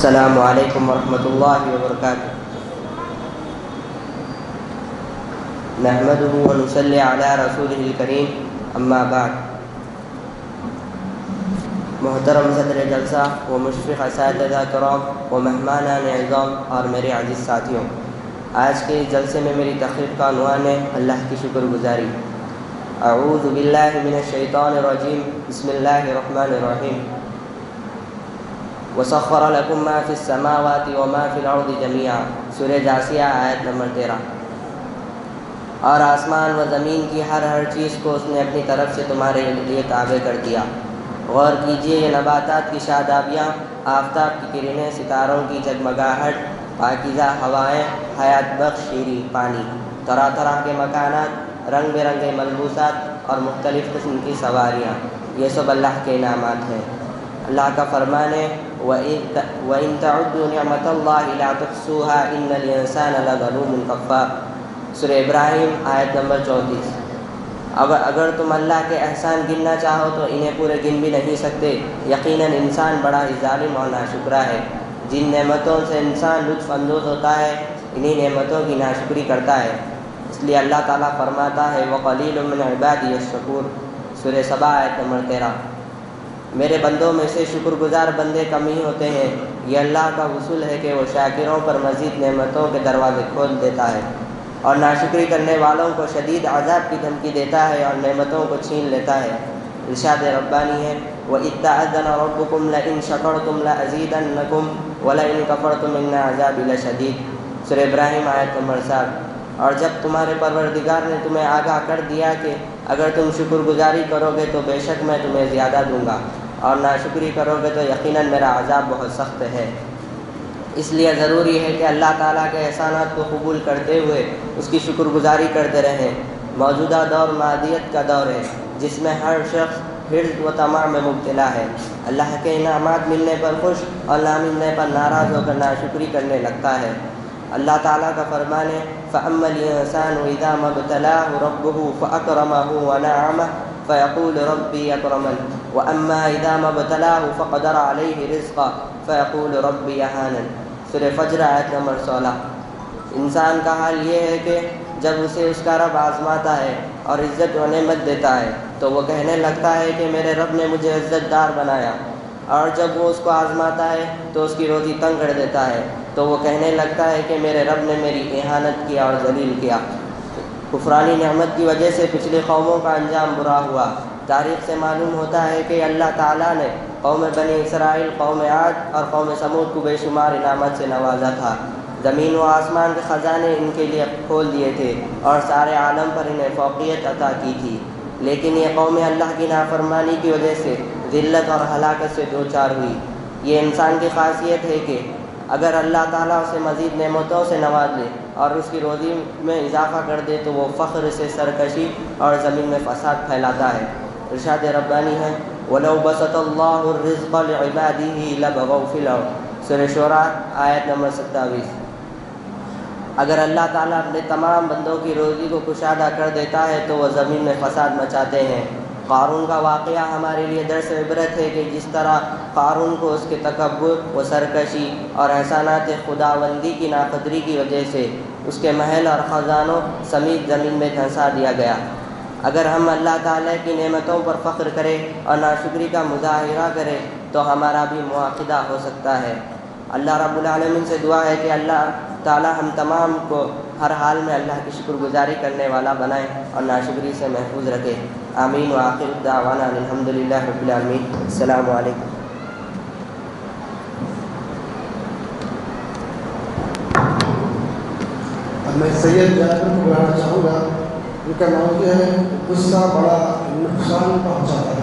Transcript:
السلام علیکم ورحمۃ اللہ وبرکاتہ۔ نحمده ونصلي على رسوله الكريم اما بعد۔ محترم صدر جلسہ و مشفق اساتذہ کرام و مہمانان اعظام اور میرے عزیز ساتھیوں، آج کے اس جلسے میں میری تقریب کا عنوان ہے اللہ کی شکر گزاری۔ اعوذ باللہ من الشیطان الرجیم، بسم اللہ الرحمن الرحیم۔ وسخر لكم ما في السماوات وما في الارض جميعا سورہ جاسیہ آیت نمبر تیرہ۔ اور آسمان و زمین کی ہر ہر چیز کو اس نے اپنی طرف سے تمہارے لیے تابع کر دیا۔ غور کیجیے یہ نباتات کی شادابیاں، آفتاب کی کرنیں، ستاروں کی جگمگاہٹ، پاکیزہ ہوائیں، حیات بخش شیری پانی۔ طرح طرح کے مکانات، رنگ برنگے ملبوسات اور مختلف قسم کی سواریاں۔ یہ سب اللہ کے انعامات ہیں۔ اللہ کا فرمان ہے وَإِن تَعُدُّوا نِعْمَةَ اللَّهِ لَا تُحْصُوهَا إِنَّ الْإِنسَانَ لَظَلُومٌ كَفَّارٌ سورہ ابراہیم آیت نمبر چونتیس۔ اگر اگر تم اللہ کے احسان گننا چاہو تو انہیں پورے گن بھی نہیں سکتے۔ یقیناً انسان بڑا ہی ظالم اور ناشکرا ہے۔ جن نعمتوں سے انسان لطف اندوز ہوتا ہے، انہی نعمتوں کی ناشکری کرتا ہے۔ اس لیے اللہ تعالیٰ فرماتا ہے، وَقَلِيلٌ مِّنْ عِبَادِيَ الشَّكُورُ۔ سورہ سبا آیت نمبر تیرہ۔ میرے بندوں میں سے شکر گزار بندے کم ہی ہوتے ہیں۔ یہ اللہ کا وصول ہے کہ وہ شاکروں پر مزید نعمتوں کے دروازے کھول دیتا ہے اور ناشکری کرنے والوں کو شدید عذاب کی دھمکی دیتا ہے اور نعمتوں کو چھین لیتا ہے۔ ارشاد ربانی ہے وہ اتعدن ربکم لئن شکرتم لازیدنکم ولئن کفرتم ان عذاب لشدید سورہ ابراہیم آیت نمبر سات۔ اور جب تمہارے پروردگار نے تمہیں آگاہ کر دیا کہ اگر تم شکر گزاری کرو گے تو بے شک میں تمہیں زیادہ دوں گا۔ اور ناشکری کرو گے تو یقیناً میرا عذاب بہت سخت ہے۔ اس لیے ضروری ہے کہ اللہ تعالیٰ کے احسانات کو قبول کرتے ہوئے اس کی شکر گزاری کرتے رہیں۔ موجودہ دور معدیت کا دور ہے، جس میں ہر شخص حرض و تمام میں مبتلا ہے۔ اللہ کے انعامات ملنے پر خوش اور نہ ملنے پر ناراض ہو کر ناشکری کرنے لگتا ہے۔ اللہ تعالیٰ کا فرمان ہے فَأَمَّ الْإِنسَانُ إِذَا مَبْتَلَاهُ رَبُّهُ فَأَكْرَمَهُ وَنَعَمَهُ فَيَقُولُ رَبِّي أَكْرَمَنِ۔ وَأَمَّا إِذَا مَبْتَلَاهُ فَقَدَرَ عَلَيْهِ رِزْقَهُ فَيَقُولُ رَبِّي أَهَانَنِ سورہ فجر آیت نمبر سولہ۔ انسان کا حال یہ ہے کہ جب اسے اس کا رب آزماتا ہے اور عزت و نعمت دیتا ہے، تو وہ کہنے لگتا ہے کہ میرے رب نے مجھے عزت دار بنایا۔ اور جب وہ اس کو آزماتا ہے، تو اس کی روزی تنگ کر دیتا ہے۔ تو وہ کہنے لگتا ہے کہ میرے رب نے میری احانت کیا اور ذلیل کیا۔ کفرانی نعمت کی وجہ سے پچھلی قوموں کا انجام برا ہوا۔ تاریخ سے معلوم ہوتا ہے کہ اللہ تعالیٰ نے قوم بنی اسرائیل، قوم عاد اور قوم سمود کو بے شمار انعامت سے نوازا تھا۔ زمین و آسمان کے خزانے ان کے لیے کھول دیے تھے اور سارے عالم پر انہیں فوقیت عطا کی تھی۔ لیکن یہ قوم اللہ کی نافرمانی کی وجہ سے ذلت اور ہلاکت سے دو چار ہوئی۔ یہ انسان کی خاصیت ہے کہ اگر اللہ تعالیٰ اسے مزید نعمتوں سے نواز لے اور اس کی روزی میں اضافہ کر دے تو وہ فخر سے سرکشی اور زمین میں فساد پھیلاتا ہے۔ ارشاد ربانی ہے، وَلَوْ بَسَطَ اللَّهُ الرِّزْقَ لِعِبَادِهِ لَبَغَوْا فِي الْأَرْضِ۔ سورہ شورا آیت نمبر ستاویس۔ اگر اللہ تعالیٰ اپنے تمام بندوں کی روزی کو کشادہ کر دیتا ہے، تو وہ زمین میں فساد مچاتے ہیں۔ قارون کا واقعہ ہمارے لیے درس عبرت ہے کہ جس طرح قارون کو اس کے تکبر و سرکشی اور احسانات خداوندی کی ناقدری کی وجہ سے اس کے محل اور خزانوں سمیت زمین میں دھنسا دیا گیا۔ اگر ہم اللہ تعالیٰ کی نعمتوں پر فخر کریں اور ناشکری کا مظاہرہ کریں تو ہمارا بھی مواقع ہو سکتا ہے۔ اللہ رب العالمین سے دعا ہے کہ اللہ تعالیٰ ہم تمام کو ہر حال میں اللہ کی شکر گزاری کرنے والا بنائے اور ناشکری سے محفوظ رکھے۔ آمین۔ و آخر دعوانا الحمد للہ رب العالمین۔ السلام علیکم۔ میں سید جابر کو بلانا چاہوں گا۔ ان کا نام یہ ہے غصہ بڑا نقصان پہنچاتا ہے۔